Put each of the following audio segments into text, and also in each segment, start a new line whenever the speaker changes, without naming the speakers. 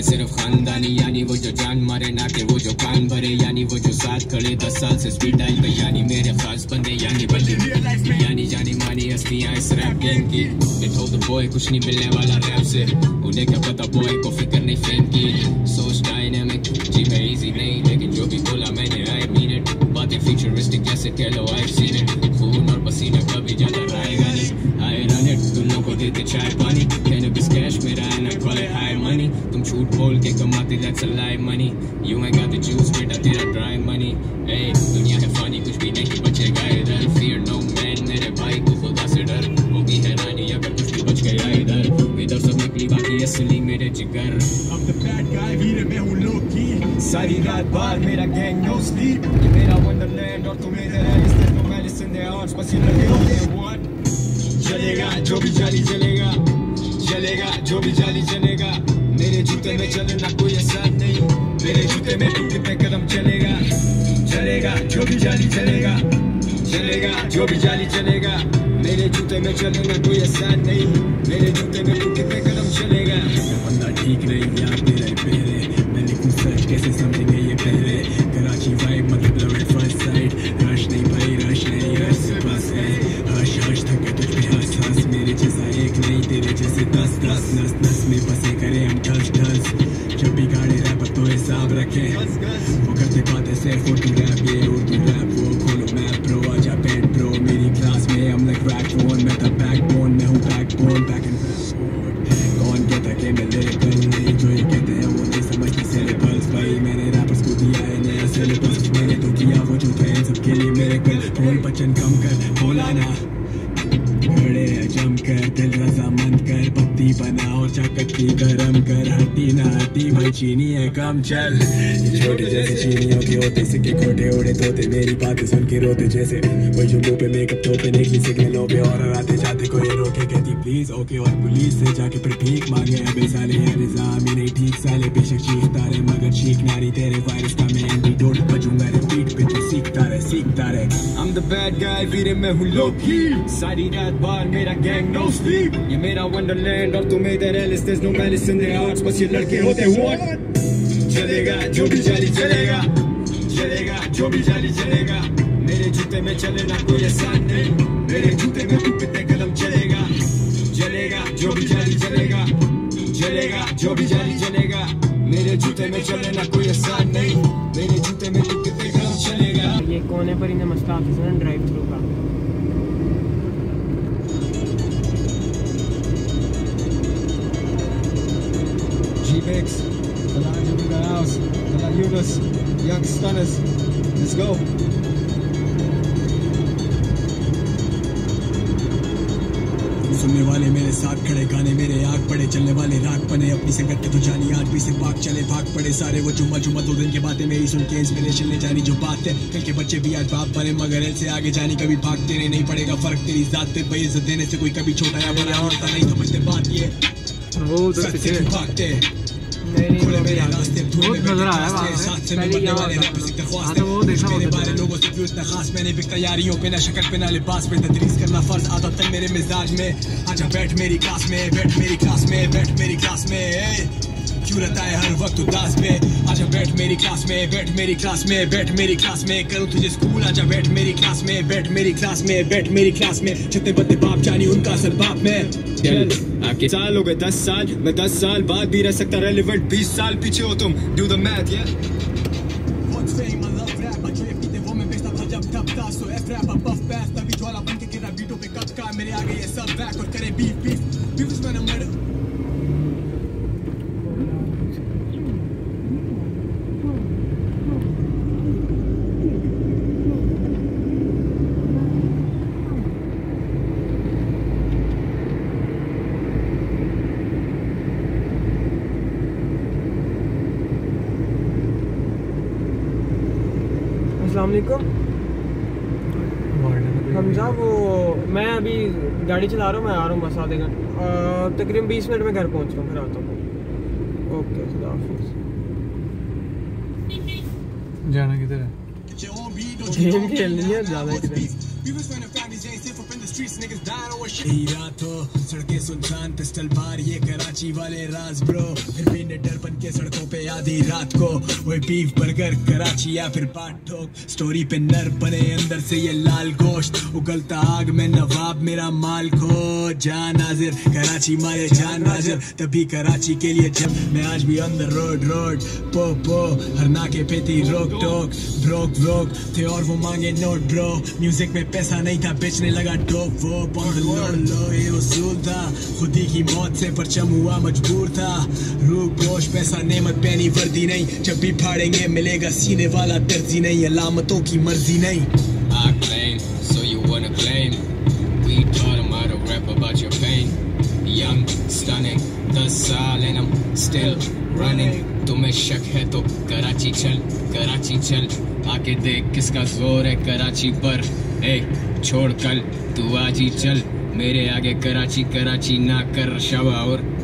है सिर्फ़ खानदानी, यानी वो जो जान मारे ना के वो जो कान भरे, यानी वो जो साथ खड़े, दस साल से स्पीड डाल पे, यानी मेरे खास बंदे, यानी बल्कि यानी जानी मानी हस्तियाँ इस रैप गेम की। They तो the कुछ नहीं मिलने वाला रैप से। उन्हें क्या पता बॉय को फ़िक्र नहीं फेम की। सोच डायनेमिक जी मैं इजी नहीं, लेकिन जो भी बोला मैंने आई मीन इट बातें फ्यूचरिस्टिक कैसे कह लो I seen it I'm the bad guy, वीरे मैं हूँ low key सारी रात बार मेरा गैंग no sleep ये मेरा वंडरलैंड और तुम इधर है इस दिन मैं listen their hearts बस ये लगे होते हैं चलेगा जो भी जाली चलेगा चलेगा जो भी जाली चलेगा मेरे जूते में चलना कोई आसान नहीं। मेरे जूते में टूट पे कदम चलेगा? चलेगा, जो भी जाली चलेगा। चलेगा, जो भी जाली चलेगा। मेरे जूते में चलना कोई आसान नहीं। मेरे जूते में टूट पे कदम चलेगा? बंदा ठीक नहीं यहाँ तेरा कौन कहता कि मैं लिरिकल जो ये कहते हैं वो नहीं समझते सिलेबस भाई मैंने रैपर्स को दिया है नया सिलेबस मैंने तो किया वो जो थे सबके लिए मेरे कल बोल बच्चन कम कर बोला ना खड़े जम कर दिल रजामंद कर पत्ती बना और चकत्ती गरम कर हड्डी ना हड्डी भाई चीनी है कम चल छोटे जैसे चीनियों के होते सिक्के खोटे उड़े तोते मेरी बातें सुन के रोते जैसे वही जो मुँह पे मेकअप थोपे निकली सिग्नलों पे और आते जाते कोई रोके कहती प्लीज़ ओके और पुलिस से जाके फिर भीख मांगे। अबे साले है निज़ाम ही नहीं ठीक, साले बेशक चीखता रहे, मगर चीखना नहीं तेरे वायरस का, मैं एंटीडोट बजूँगा रिपीट पे तू सीखता रहे सीखता रहे। I'm the bad guy, वीरे मैं हूँ लोकी सारी रात बार मेरा गैंग नो स्लीप ये मेरा वंडरलैंड और तुम इधर Alice there's no malice in their hearts बस ये लड़के होते what? चलेगा, जो भी जाली चलेगा। चलेगा, जो भी जाली चलेगा। मेरे जूते में चलेना कोई आसान नहीं। मेरे जूते में तू कितने कदम चलेगा चलेगा। जो भी जाली चलेगा चलेगा जो भी जाली चलेगा मेरे जूते में चलेना कोई आसान नहीं मेरे जूते में तू कितने कदम चलेगा
ये कोने पर इन्हें मसला ऑफ़िस है ड्राइव थ्रू का
G-Mix, the line in the house, the La Yunus, Young Stunners. Let's go. सुनने वाले मेरे साथ खड़े गाने मेरे आग पड़े चलने वाले राग बने अपनी संगत के तो जानी आज भी से भाग चले भाग पड़े सारे वो जुम्मा जुम्मा दो दिन के बातें मेरी सुन के इंस्पिरेशन ले जानी जो बात है। कल के बच्चे भी आज बाप बने मगर ऐसे आगे जानी कभी भाग देने नहीं पड़ेगा फ़र्क तेरी जात पे बेइज्जत देने से कोई कभी छोटा या बड़ा होता नहीं समझते बात ये
वो
भागते
बहुत नज़र आया वहाँ हाँ। तो वो देखना
बारे लोगों से क्यों इतना खास मैंने भी तैयारियों पे ना शक्ल पे ना लिबास पे तदरीस करना फ़र्ज़। आदत है मेरे मिजाज में। आजा बैठ मेरी क्लास में बैठ मेरी क्लास में बैठ मेरी क्लास में। क्यों रहता है हर वक्त उदास में? आजा बैठ मेरी क्लास में बैठ मेरी क्लास में बैठ मेरी क्लास में। करूँ तुझे स्कूल आजा बैठ मेरी क्लास में बैठ मेरी क्लास में बैठ मेरी क्लास में। जितने बदले बाप जानी उनका असल बाप में। आपके साल हो गए दस साल मैं दस साल बाद भी रह सकता रेलिवेंट बीस साल पीछे हो तुम। Do the math yeah? What's fame? I love rap. I जो ये वो मैं बेचता था जब तब था सो एफ़ रैप बफ बैस तभी ज्वाला बन के गिरा बीटों पे कब का? मेरे आगे ये सब बैक और करे beef beef beef man murder
वालेकुम हमजा वो मैं अभी गाड़ी चला रहा हूँ मैं आ रहा हूँ बस आधे घंटे। तकरीबन बीस मिनट में घर पहुँच रहा हूँ फिर आता हूँ। ओके खुदा हाफिज़।
जाना किधर है?
गेम खेलनी है ज़्यादा किधर
हो सुनसान पिस्टल बार ये कराची वाले राज ब्रो फिर भी ने डर बन के सड़कों पे आधी रात को वो बीफ बर्गर कराची या फिर स्टोरी पे नर बने अंदर से ये लाल गोश्त उगलता आग में नवाब मेरा माल खो जान नाजिर कराची मारे जान नाजिर तभी कराची के लिए जब मैं आज भी ऑन द रोड रोड पो पो हर नाके पे थी रोक टोक ब्रोक ब्रोक थे और वो मांगे नोट ब्रो म्यूज़िक में पैसा नहीं था बेचने लगा डोप वो लो ये उसूल था खुदी की मौत से परचम हुआ मजबूर था रूप गोश पैसा नेमत पैनी वर्दी नहीं जब भी फाड़ेंगे मिलेगा सीने वाला दर्जी नहीं अलामतों की मर्ज़ी नहीं
I claim, so you wanna claim. We taught him how to rap about your pain. Young, stunning, the and I'm still running. तुम्हें शक है तो कराची चल, कराची चल. आके देख किसका ज़ोर है कराची पर. ए, छोड़ कल, तू आज ही चल. मेरे आगे कराची कराची ना कर शवा और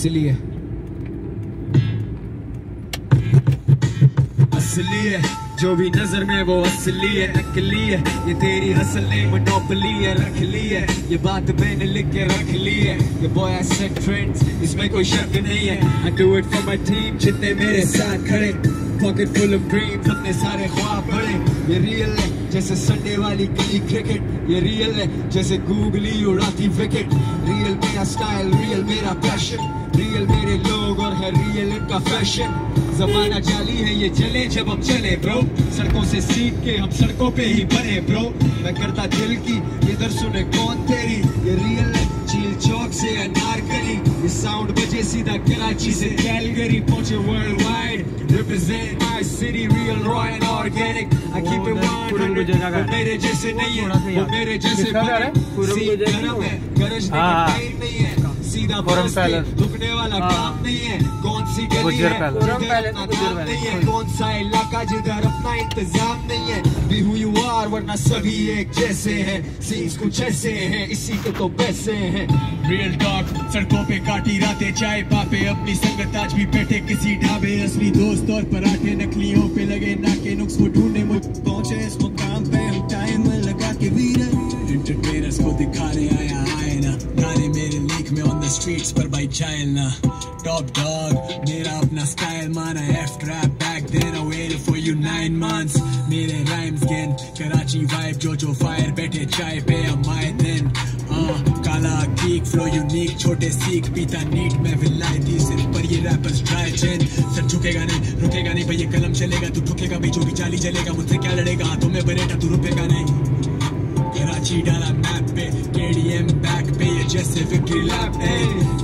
असली है
असली है, जो भी नज़र में वो असली है अकली है। ये तेरी हसल ने मोनोपली है, रख ली है। ये बात मैंने लिख के रख ली है। ये बॉय आई सेट ट्रेंड्स इसमें कोई शक नहीं है। I do it for my team जितने मेरे साथ खड़े। पॉकेट फुल ऑफ़ ड्रीम्स अपने सारे ख्वाब बड़े। ये रियल है, जैसे संडे वाली गली क्रिकेट ये रियल है, जैसे गूगली उड़ाती विकेट रियल मेरा स्टाइल रियल मेरा पैशन रियल मेरे लोग और है रियल इनका फ़ैशन जमाना जाली है, ये चले जब हम चले ब्रो सड़कों से सीख के हम सड़कों पे ही बने ब्रो मैं करता दिल की, इधर सुने कौन तेरी? ये रियल चौक से अनारकली ये साउंड बजे सीधा कराची से कैलगरी पहुँचे world wide represent my city real raw and organic I keep it
पूरन गुजरा का
100 मेरे जैसे नहीं है। वो मेरे जैसे
है?
गरम है। गरजने का। टाइम नहीं है। सीधा बरस। रुकने वाला
हाँ।
काम नहीं है। कौन सी गली है? है। कौन सा इलाका जिधर अपना इंतज़ाम नहीं है। बी हु यू आर वरना सभी एक जैसे हैं। सीन्स कुछ ऐसे हैं, इसी के तो पैसे हैं। रियल टॉक सड़कों पे काटी रातें, चाय पापे। अपनी संगत आज भी बैठे किसी ढाबे। असली दोस्त और पराठे नकलियों पे लगे नाके। नुक्स वो ढूँढने मुझ पहुँचे। इस मुकाम पे टाइम लगा के वीर एंटरटेनर्स को दिखाने आया आए ना गाने मेरे लीक में ऑन द स्ट्रीट्स पर बाई चाइल ना। टॉप डॉग मेरा अपना स्टाइल माना F trap back then I wait for you nine months मेरे राइम्स गेन कराची वाइब जो जो फायर बैठे चाय पे माय दिन हाँ काला कीक फ्लो यूनिक छोटे सीख पीता नीट में विलायती सिर्फ़ पर ये रैपर्स ड्राई चिन सर झुकेगा नहीं, रुकेगा नहीं भाई ये कलम चलेगा। तू ठुकेगा भाई जो भी चाली चलेगा। मुझसे क्या लड़ेगा? हाथों में बरेटा, तू रुकेगा नहीं। कराची डाला मैप पे केडीएम बैक पे ये जैसे विक्ट्री लैप पे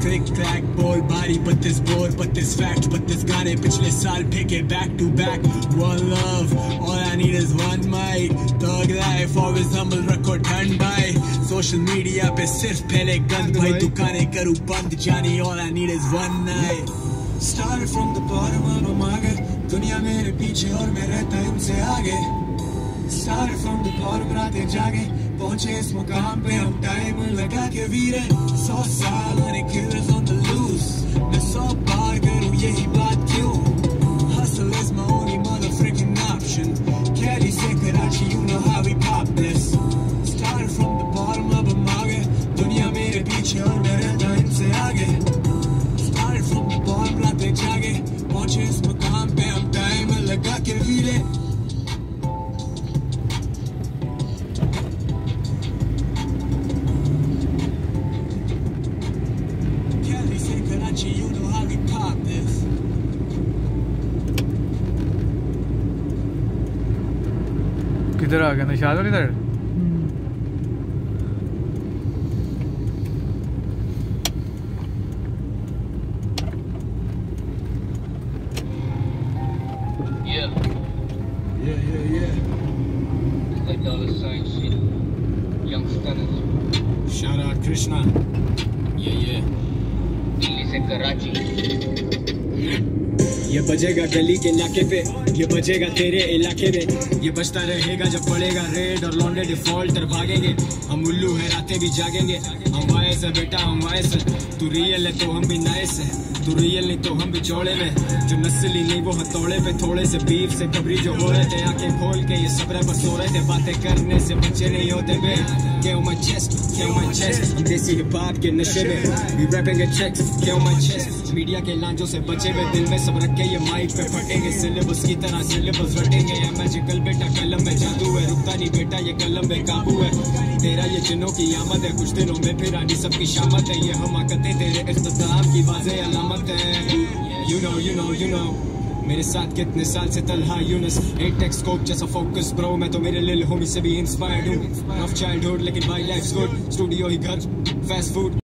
क्लिक क्लैक बोल बारी बत्तीस बोल बत्तीस फैक्ट बत्तीस गाने पिछले साल फेंके back to back one love all I need is one mic thug life always humble रखो ठंड भाई सोशल मीडिया पे सिर्फ़ फैले गंद भाई दुकानें करूँ बंद जानी all I need is one night Started from the bottom of my market दुनिया मेरे पीछे और मैं रहता उनसे आगे। Started from the bottom रातें जागे। पहुँचे इस मुकाम पे हम टाइम लगा के वीर सौ साल and
किधर आ गया निशाद वाली side.
Shout out Krishna.
Yeah, yeah. Delhi
से कराची
ये बजेगा गली के नाके पे ये बजेगा तेरे इलाके में। ये बजता रहेगा जब पड़ेगा रेड और लौंडे डिफॉल्टर भागेंगे। हम उल्लू है रातें भी जागेंगे। हम वायस है बेटा हम वायस है। तू रियल है तो हम भी नाइस है। तू रियल नहीं तो हम भी चौड़े में जो नस्ली नहीं वो हथौड़े पे थोड़े से बीफ से कबरी जो हो रहे थे आँखें खोल के ये सब बस हो रहे थे। बातें करने से बच्चे नहीं होते बे Get on my chest, get on my chest? हम देसी हिप हॉप के नशे में। We rapping at checks, get my chest? Media के लांजों से बचे हुए दिल में सब रख ये माइक पे फटेंगे। सिलेबस की तरह सिलेबस रटेंगे। ये मैजिकल बेटा कलम में जादू है। रुकता नहीं बेटा ये कलम में काबू है। तेरा ये जिनों की आमद है कुछ दिनों में फिर आनी सबकी शामत है। ये हमाकतें तेरे इख्तिताम की वाजे अलामत है। You know, you know, you know मेरे साथ कितने साल से तलहा यूनस। एट टेक जैसा फोकस ब्रो मैं तो मेरे लिल होमी से भी इंस्पायर्ड हूँ। रफ चाइल्डहुड लेकिन माय लाइफ्स गुड स्टूडियो ही घर फास्ट फ़ूड